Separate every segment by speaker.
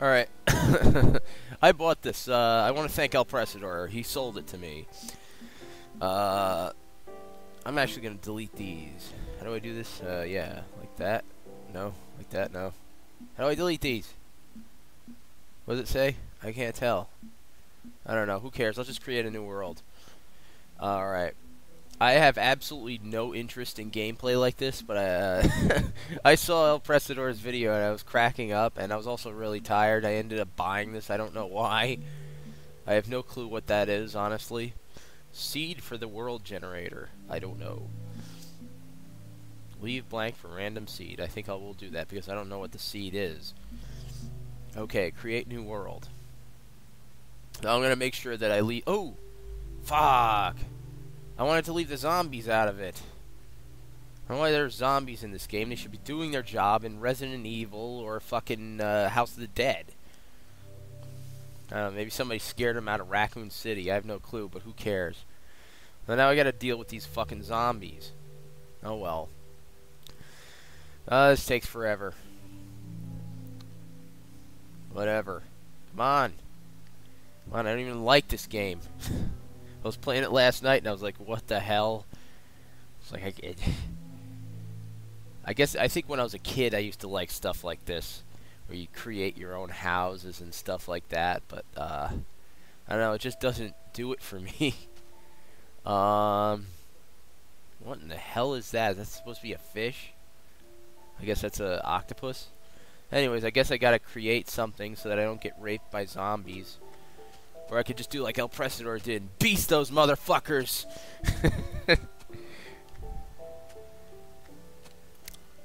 Speaker 1: Alright. I bought this. Uh, I want to thank El Presador. He sold it to me. Uh, I'm actually going to delete these. How do I do this? Uh, yeah, like that. No, like that, no. How do I delete these? What does it say? I can't tell. I don't know. Who cares? I'll just create a new world. Alright. I have absolutely no interest in gameplay like this, but I, uh, I saw El Presador's video and I was cracking up, and I was also really tired. I ended up buying this. I don't know why. I have no clue what that is, honestly. Seed for the world generator. I don't know. Leave blank for random seed. I think I will do that because I don't know what the seed is. Okay, create new world. Now I'm going to make sure that I leave... Oh! Fuck! I wanted to leave the zombies out of it. I don't know why zombies in this game. They should be doing their job in Resident Evil or fucking uh, House of the Dead. I maybe somebody scared them out of Raccoon City. I have no clue, but who cares? Well, now I gotta deal with these fucking zombies. Oh well. Uh, this takes forever. Whatever. Come on. Come on, I don't even like this game. I was playing it last night and I was like, what the hell? It's like, I, it, I guess, I think when I was a kid I used to like stuff like this. Where you create your own houses and stuff like that. But, uh, I don't know, it just doesn't do it for me. um, what in the hell is that? Is that supposed to be a fish? I guess that's an octopus. Anyways, I guess I gotta create something so that I don't get raped by zombies. Or I could just do like El Presador did beast those motherfuckers!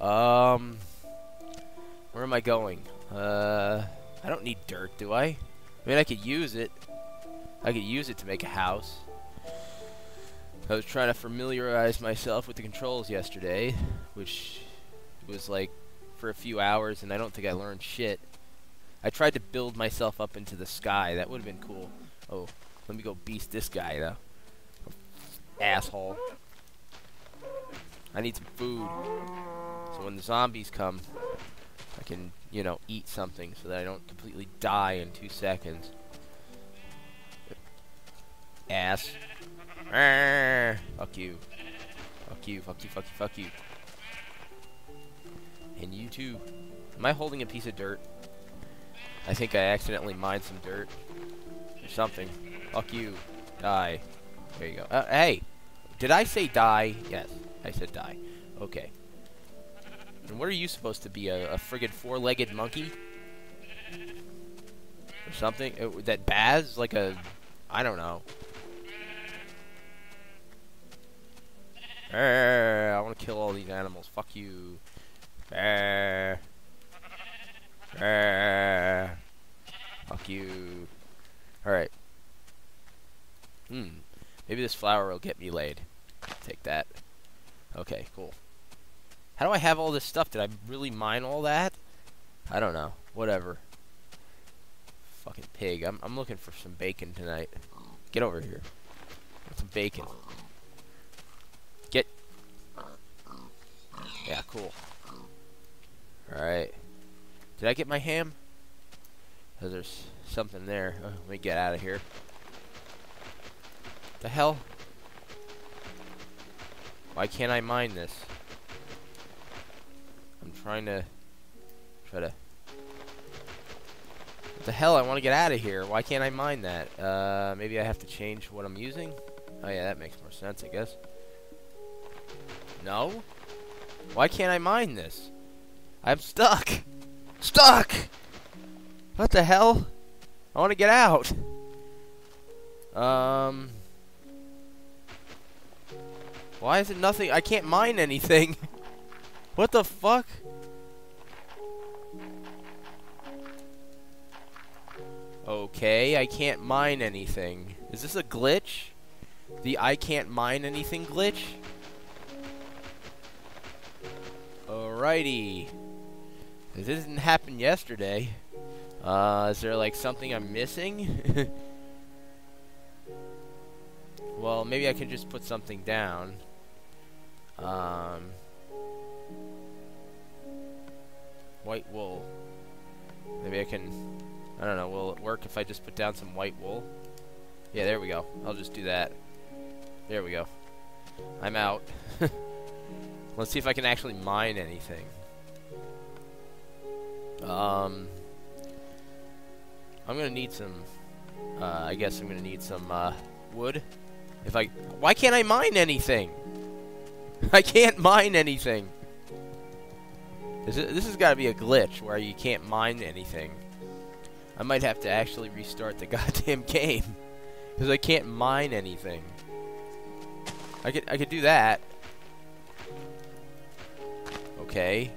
Speaker 1: um, where am I going? Uh, I don't need dirt, do I? I mean, I could use it. I could use it to make a house. I was trying to familiarize myself with the controls yesterday, which was like for a few hours, and I don't think I learned shit. I tried to build myself up into the sky. That would have been cool. Oh, let me go beast this guy, though. Asshole. I need some food. So when the zombies come, I can, you know, eat something so that I don't completely die in two seconds. Ass. Arrgh. Fuck you. Fuck you, fuck you, fuck you, fuck you. And you too. Am I holding a piece of dirt? I think I accidentally mined some dirt. Or something. Fuck you. Die. There you go. Uh, hey! Did I say die? Yes. I said die. Okay. And what are you supposed to be? A, a friggin' four-legged monkey? Or something? Uh, that Baz? Like a... I don't know. I want to kill all these animals. Fuck you. Uh, uh, fuck you. Alright. Hmm. Maybe this flower will get me laid. Take that. Okay, cool. How do I have all this stuff? Did I really mine all that? I don't know. Whatever. Fucking pig. I'm, I'm looking for some bacon tonight. Get over here. Get some bacon. Get. Yeah, cool. Alright. Did I get my ham? Because there's something there. Oh, let me get out of here. The hell? Why can't I mine this? I'm trying to... Try to... What the hell? I want to get out of here. Why can't I mine that? Uh, maybe I have to change what I'm using? Oh yeah, that makes more sense, I guess. No? Why can't I mine this? I'm stuck. Stuck! What the hell? I want to get out. Um... Why is it nothing? I can't mine anything. what the fuck? Okay, I can't mine anything. Is this a glitch? The I can't mine anything glitch? Alrighty. This didn't happen yesterday. Uh, is there like something I'm missing? well, maybe I can just put something down. Um, white wool. Maybe I can... I don't know, will it work if I just put down some white wool? Yeah, there we go. I'll just do that. There we go. I'm out. Let's see if I can actually mine anything. Um... I'm gonna need some... Uh, I guess I'm gonna need some, uh, wood. If I... Why can't I mine anything? I can't mine anything. This, is, this has got to be a glitch where you can't mine anything. I might have to actually restart the goddamn game. Because I can't mine anything. I could, I could do that. Okay.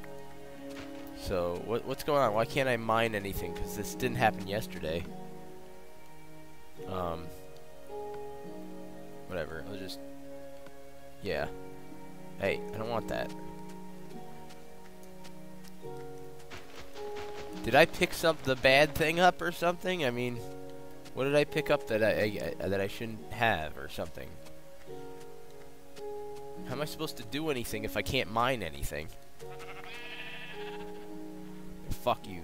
Speaker 1: So, what, what's going on? Why can't I mine anything? Because this didn't happen yesterday. Um, whatever. I'll just... Yeah. Hey, I don't want that. Did I pick some the bad thing up or something? I mean, what did I pick up that I, I that I shouldn't have or something? How am I supposed to do anything if I can't mine anything? Fuck you.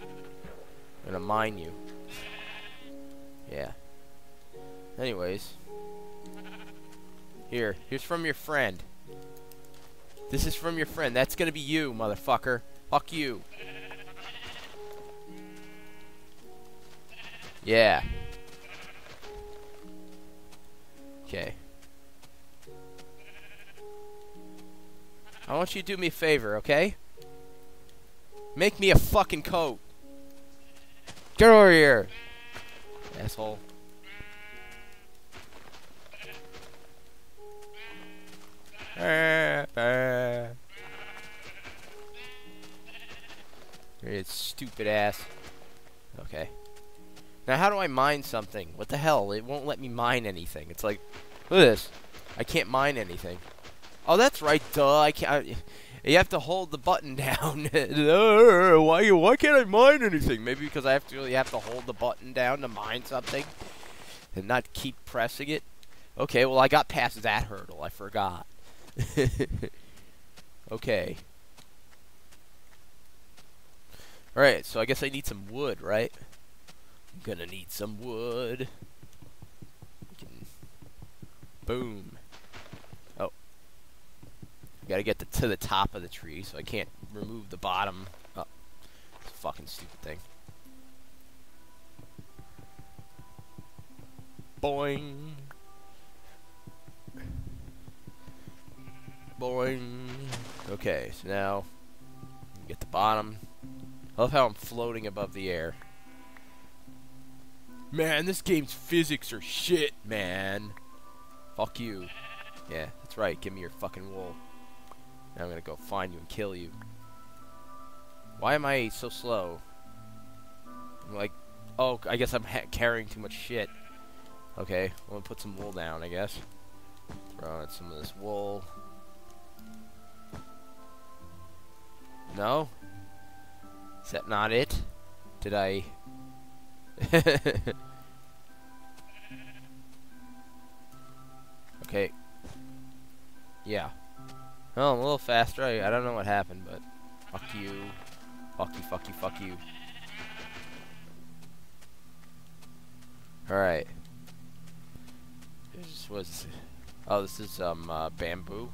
Speaker 1: I'm gonna mine you. Yeah. Anyways. Here. Here's from your friend. This is from your friend. That's gonna be you, motherfucker. Fuck you. Yeah. Okay. I want you to do me a favor, okay? Make me a fucking coat. Get over here. Asshole. It's stupid ass. Okay. Now how do I mine something? What the hell? It won't let me mine anything. It's like, look at this. I can't mine anything. Oh, that's right, duh. I can't. I, you have to hold the button down. Uh, why? Why can't I mine anything? Maybe because I have to. You have to hold the button down to mine something, and not keep pressing it. Okay, well I got past that hurdle. I forgot. okay. Alright, so I guess I need some wood, right? I'm gonna need some wood. Boom. Oh. Gotta get the, to the top of the tree, so I can't remove the bottom. Oh. It's a fucking stupid thing. Boing. Boing. Okay, so now get the bottom. I love how I'm floating above the air. Man, this game's physics are shit, man. Fuck you. Yeah, that's right. Give me your fucking wool. Now I'm gonna go find you and kill you. Why am I so slow? I'm like, oh, I guess I'm carrying too much shit. Okay, I'm gonna put some wool down, I guess. Throw out some of this wool. No? Is that not it? Did I... okay. Yeah. Oh, I'm a little faster. I, I don't know what happened, but... Fuck you. Fuck you, fuck you, fuck you. Alright. This was... Oh, this is, um, uh, bamboo.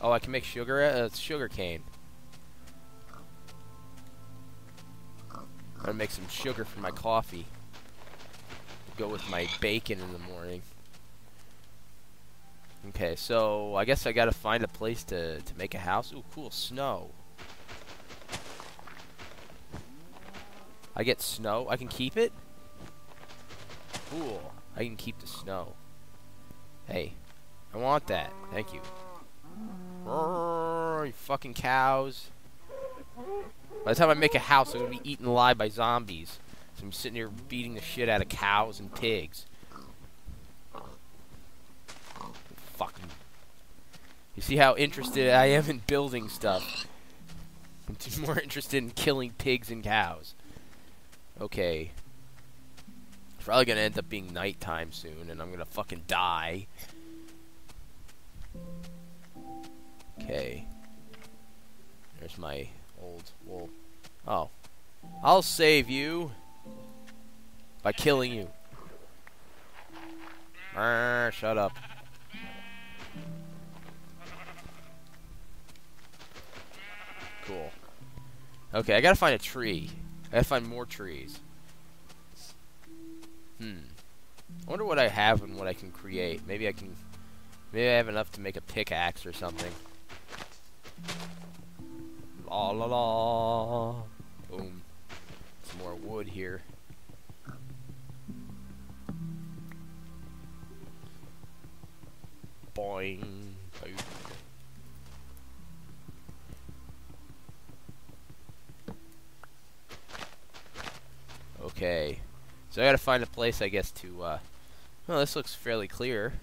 Speaker 1: Oh, I can make sugar. Uh, it's sugar cane. I'm gonna make some sugar for my coffee. Go with my bacon in the morning. Okay, so I guess I gotta find a place to, to make a house. Ooh, cool, snow. I get snow. I can keep it? Cool. I can keep the snow. Hey, I want that. Thank you. You fucking cows. By the time I make a house, I'm gonna be eaten alive by zombies. So I'm sitting here beating the shit out of cows and pigs. Fucking. You see how interested I am in building stuff. I'm more interested in killing pigs and cows. Okay. It's probably gonna end up being nighttime soon, and I'm gonna fucking die. Okay. There's my old wool. Oh. I'll save you by killing you. Arr, shut up. Cool. Okay, I gotta find a tree. I gotta find more trees. Hmm. I wonder what I have and what I can create. Maybe I can... Maybe I have enough to make a pickaxe or something. La la la. Boom. Some more wood here. Boing. Boom. Okay. So I gotta find a place, I guess, to, uh... Well, this looks fairly clear.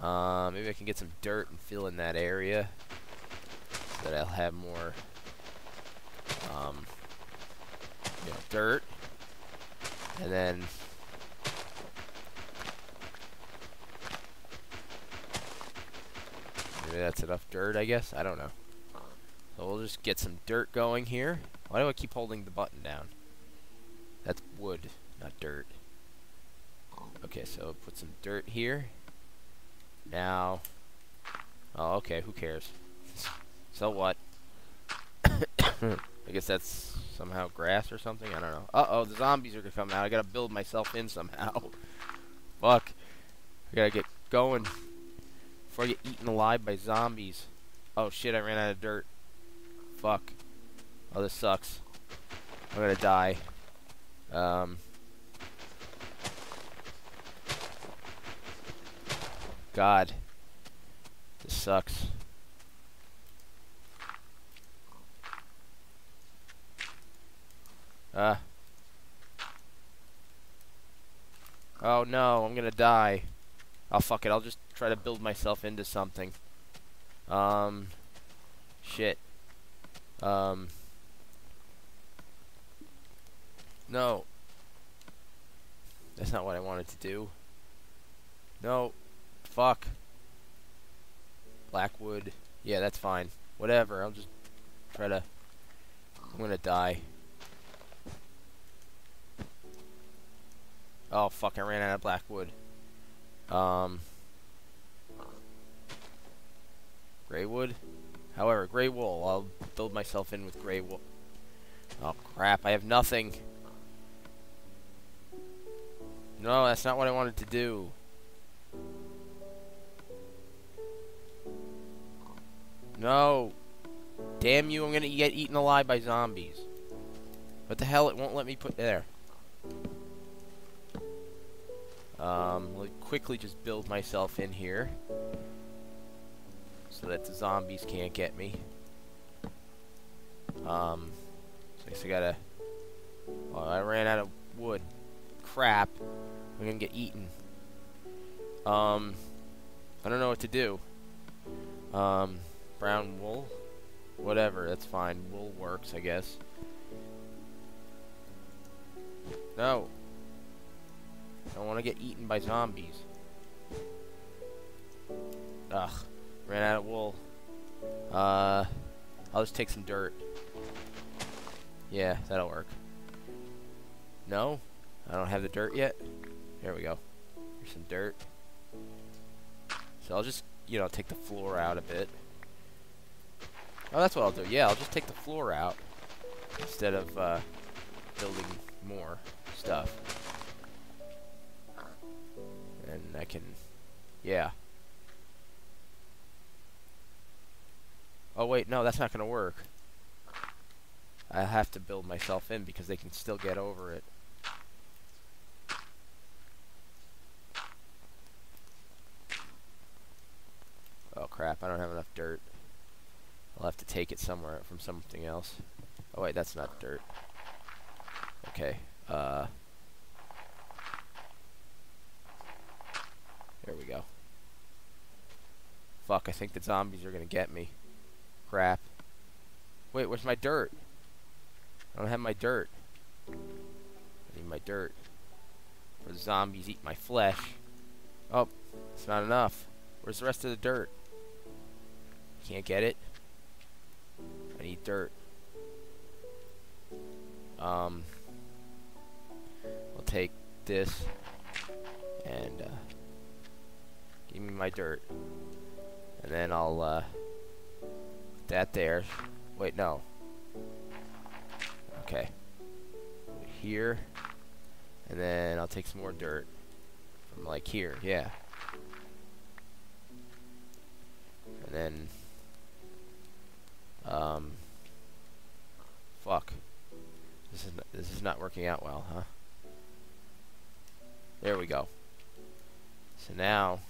Speaker 1: Uh, maybe I can get some dirt and fill in that area. So that I'll have more, um, you know, dirt. And then... Maybe that's enough dirt, I guess? I don't know. So we'll just get some dirt going here. Why do I keep holding the button down? That's wood, not dirt. Okay, so put some dirt here. Now, oh, okay, who cares? so what? I guess that's somehow grass or something. I don't know. Uh-oh, the zombies are gonna come out. I gotta build myself in somehow. Fuck. I gotta get going before I get eaten alive by zombies. Oh shit, I ran out of dirt. Fuck. Oh, this sucks. I'm gonna die. Um, God. This sucks. Uh. Oh no, I'm gonna die. Oh fuck it, I'll just try to build myself into something. Um. Shit. Um. No. That's not what I wanted to do. No. Fuck. Blackwood. Yeah, that's fine. Whatever. I'll just try to... I'm gonna die. Oh, fuck. I ran out of blackwood. Um... Gray wood? However, gray wool. I'll build myself in with gray wool. Oh, crap. I have nothing. No, that's not what I wanted to do. No. Damn you, I'm gonna get eaten alive by zombies. What the hell, it won't let me put there. Um, let quickly just build myself in here. So that the zombies can't get me. Um, so I guess I gotta... Well, I ran out of wood. Crap. I'm gonna get eaten. Um, I don't know what to do. Um, brown wool? Whatever, that's fine. Wool works, I guess. No. I don't want to get eaten by zombies. Ugh. Ran out of wool. Uh, I'll just take some dirt. Yeah, that'll work. No? I don't have the dirt yet? There we go. Here's some dirt. So I'll just, you know, take the floor out a bit. Oh, that's what I'll do. Yeah, I'll just take the floor out instead of uh, building more stuff. And I can, yeah. Oh, wait, no, that's not going to work. I have to build myself in because they can still get over it. crap, I don't have enough dirt. I'll have to take it somewhere from something else. Oh wait, that's not dirt. Okay, uh... There we go. Fuck, I think the zombies are gonna get me. Crap. Wait, where's my dirt? I don't have my dirt. I need my dirt. Or the zombies eat my flesh. Oh, it's not enough. Where's the rest of the dirt? Can't get it. I need dirt. Um, I'll take this and uh, give me my dirt. And then I'll, uh, that there. Wait, no. Okay. Here. And then I'll take some more dirt from like here, yeah. And then um fuck. This is this is not working out well, huh? There we go. So now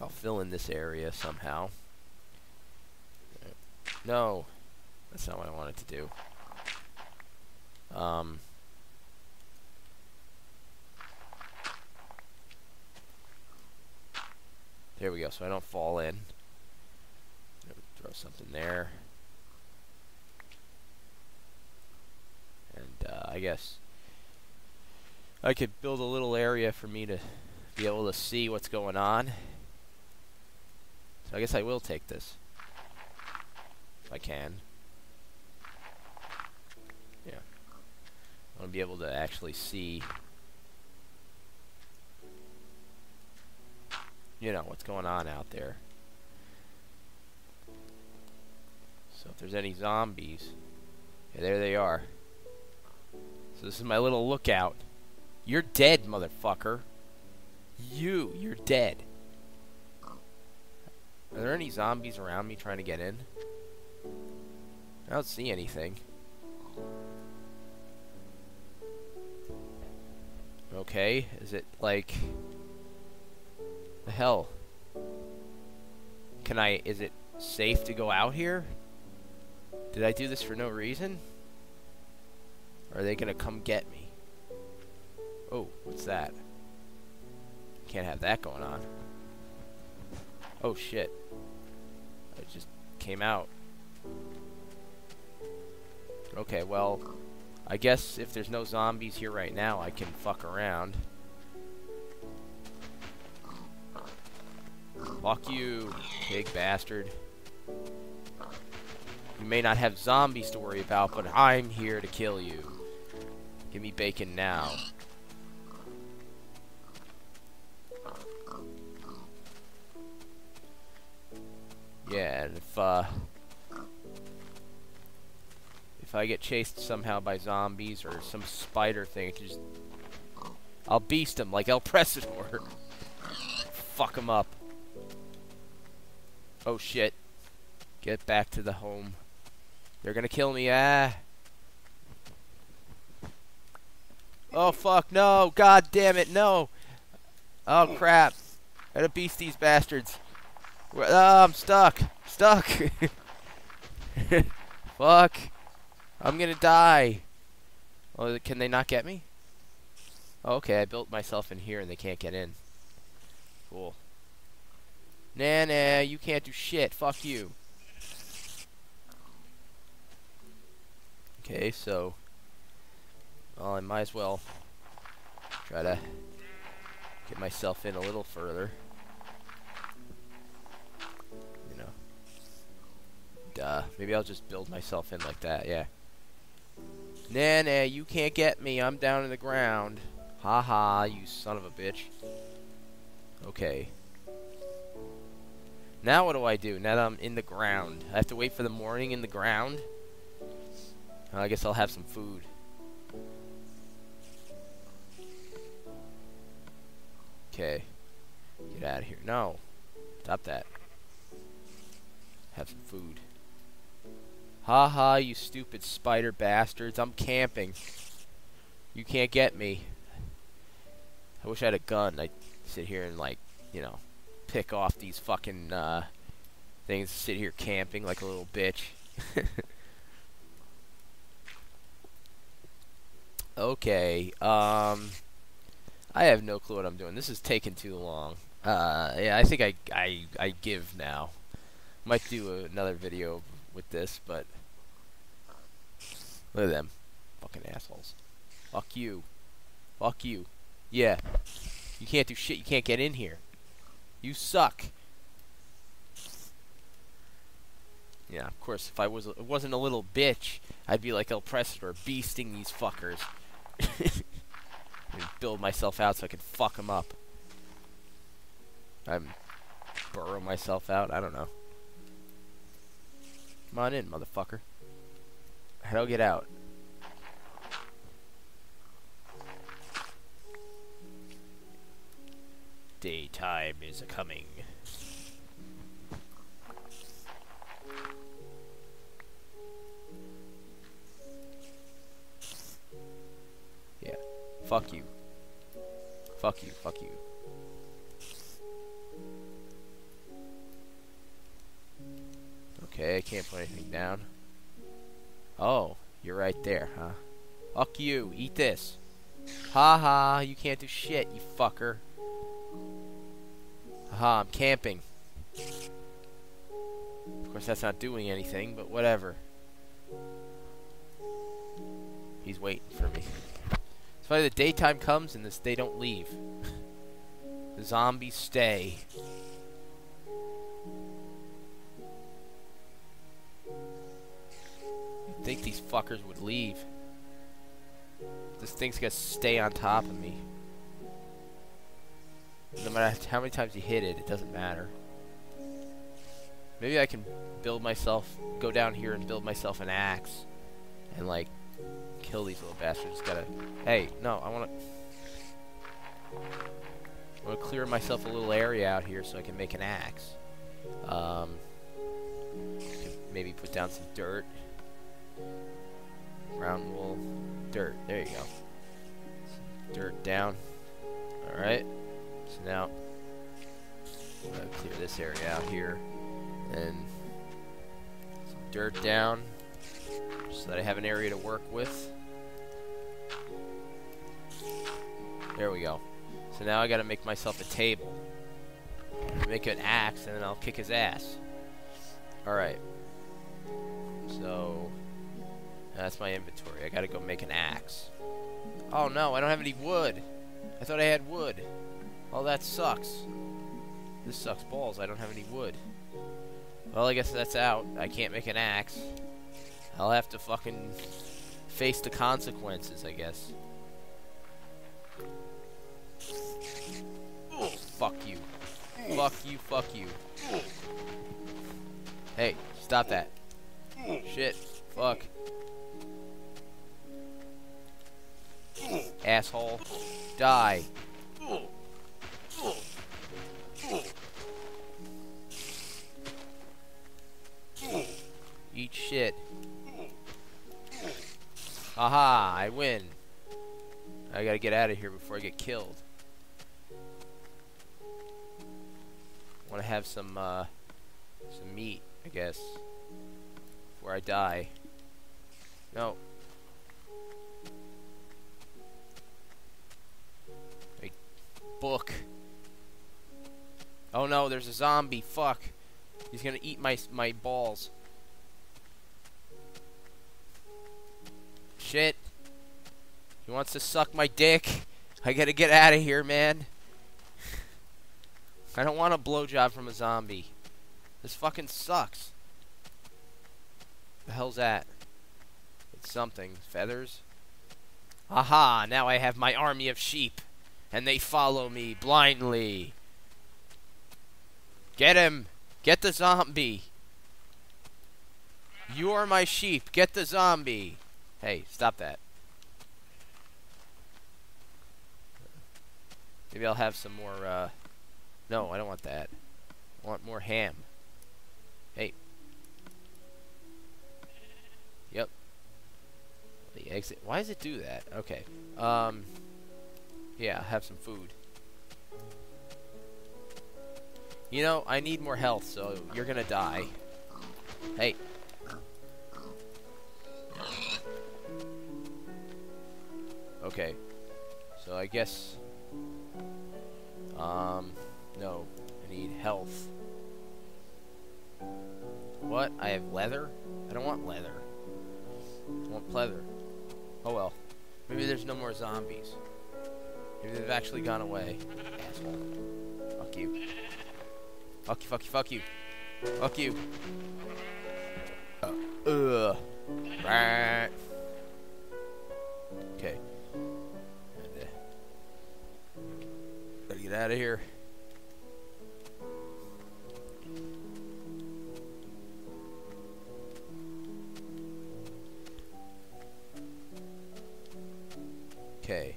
Speaker 1: I'll fill in this area somehow. No, that's not what I wanted to do. Um, there we go, so I don't fall in. Throw something there. And uh, I guess I could build a little area for me to be able to see what's going on. So I guess I will take this. If I can. Yeah. I want to be able to actually see you know what's going on out there. So if there's any zombies, yeah, there they are. So this is my little lookout. You're dead, motherfucker. You, you're dead. Are there any zombies around me trying to get in? I don't see anything. Okay, is it like... The hell? Can I... Is it safe to go out here? Did I do this for no reason? Or are they gonna come get me? Oh, what's that? Can't have that going on. Oh shit. It just came out. Okay, well, I guess if there's no zombies here right now, I can fuck around. Fuck you, big bastard. You may not have zombies to worry about, but I'm here to kill you. Give me bacon now. Yeah, and if, uh... If I get chased somehow by zombies or some spider thing, just... I'll beast them like El Presador. Fuck them up. Oh shit. Get back to the home. They're gonna kill me, ah. Oh fuck, no! God damn it, no! Oh crap. I Gotta beast these bastards. Oh, I'm stuck. Stuck. fuck. I'm gonna die. Oh, can they not get me? Okay, I built myself in here and they can't get in. Cool. Nah, nah, you can't do shit. Fuck you. Okay, so... Well, I might as well try to get myself in a little further. You know. Duh. Maybe I'll just build myself in like that, yeah. Nah, nah, you can't get me. I'm down in the ground. Ha ha, you son of a bitch. Okay. Now what do I do? Now that I'm in the ground. I have to wait for the morning in the ground? I guess I'll have some food. Okay. Get out of here. No. Stop that. Have some food. Ha ha, you stupid spider bastards. I'm camping. You can't get me. I wish I had a gun. I'd sit here and, like, you know, pick off these fucking, uh, things. Sit here camping like a little bitch. Okay, um, I have no clue what I'm doing. This is taking too long. Uh, yeah, I think I, I, I give now. Might do another video with this, but look at them, fucking assholes. Fuck you. Fuck you. Yeah. You can't do shit. You can't get in here. You suck. Yeah, of course, if I was wasn't a little bitch, I'd be like El Pressor, beasting these fuckers. build myself out so I can fuck them up. I'm burrow myself out. I don't know. Come on in, motherfucker. How do I get out? Daytime is a coming. Fuck you. Fuck you, fuck you. Okay, I can't put anything down. Oh, you're right there, huh? Fuck you, eat this. Ha ha, you can't do shit, you fucker. Haha, I'm camping. Of course, that's not doing anything, but whatever. He's waiting for me. It's funny, the daytime comes and this they don't leave. the zombies stay. You'd think these fuckers would leave. This thing's gonna stay on top of me. No matter how many times you hit it, it doesn't matter. Maybe I can build myself, go down here and build myself an axe. And, like, kill these little bastards. Gotta... Hey, no, I wanna... I wanna clear myself a little area out here so I can make an axe. Um... Maybe put down some dirt. Brown wool. Dirt. There you go. Some dirt down. Alright. So now, clear this area out here, and some dirt down, so that I have an area to work with. There we go. So now I gotta make myself a table. Make an axe, and then I'll kick his ass. Alright. So, that's my inventory. I gotta go make an axe. Oh no, I don't have any wood. I thought I had wood. Well, that sucks. This sucks balls. I don't have any wood. Well, I guess that's out. I can't make an axe. I'll have to fucking face the consequences, I guess. Fuck you. Fuck you, fuck you. Hey, stop that. Shit. Fuck. Asshole. Die. Eat shit. Aha, I win. I gotta get out of here before I get killed. Want to have some, uh, some meat, I guess, before I die. No. A book. Oh no, there's a zombie. Fuck. He's gonna eat my my balls. Shit. He wants to suck my dick. I gotta get out of here, man. I don't want a blowjob from a zombie. This fucking sucks. The hell's that? It's something. Feathers? Aha! Now I have my army of sheep. And they follow me blindly. Get him! Get the zombie! You are my sheep. Get the zombie! Hey, stop that. Maybe I'll have some more, uh... No, I don't want that. I want more ham. Hey. Yep. The exit. Why does it do that? Okay. Um... Yeah, have some food. You know, I need more health, so you're gonna die. Hey. Okay. So I guess... Um, no. I need health. What? I have leather? I don't want leather. I want pleather. Oh well. Maybe there's no more zombies. Maybe they've actually gone away. Asshole. Fuck you. Fuck you, fuck you, fuck you. Fuck you. Uh, ugh. Right. Okay. Gotta get out of here. Okay.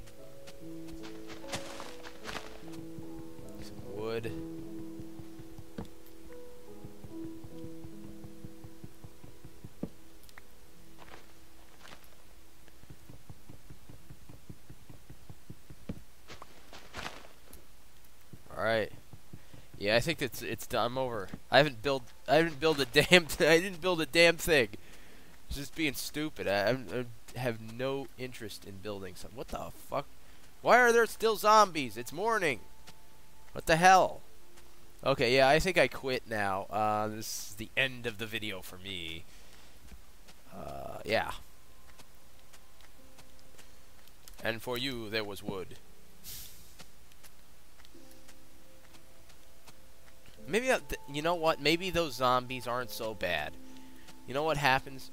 Speaker 1: Some wood. All right. Yeah, I think it's it's done. I'm over. I haven't built. I haven't built a damn. I didn't build a damn thing. Just being stupid. I, I, I have no interest in building something. What the fuck? Why are there still zombies? It's morning. What the hell? Okay, yeah, I think I quit now. Uh, this is the end of the video for me. Uh, yeah. And for you, there was wood. Maybe, uh, you know what? Maybe those zombies aren't so bad. You know what happens?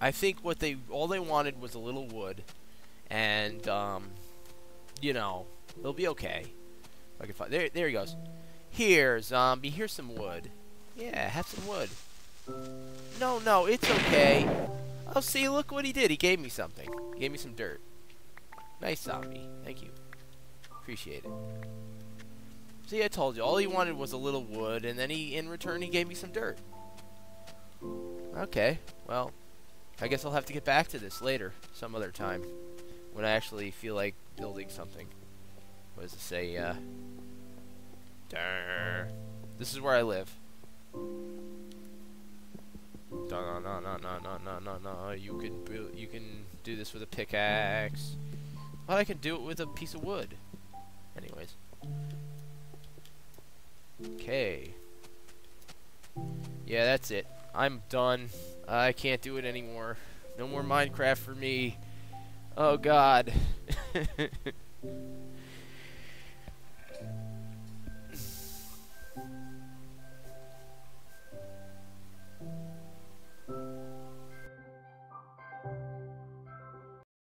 Speaker 1: I think what they, all they wanted was a little wood. And, um, you know, they'll be okay. I can find, there, there he goes. Here, zombie, here's some wood. Yeah, have some wood. No, no, it's okay. Oh, see, look what he did. He gave me something. He gave me some dirt. Nice zombie. Thank you. Appreciate it. See, I told you. All he wanted was a little wood, and then he, in return, he gave me some dirt. Okay, well, I guess I'll have to get back to this later, some other time, when I actually feel like building something. What does it say? Uh, this is where I live. No, no, no, no, no, no, no, no. You can build. You can do this with a pickaxe. But I can do it with a piece of wood. Anyways. Okay. Yeah, that's it. I'm done. I can't do it anymore. No more Minecraft for me. Oh god.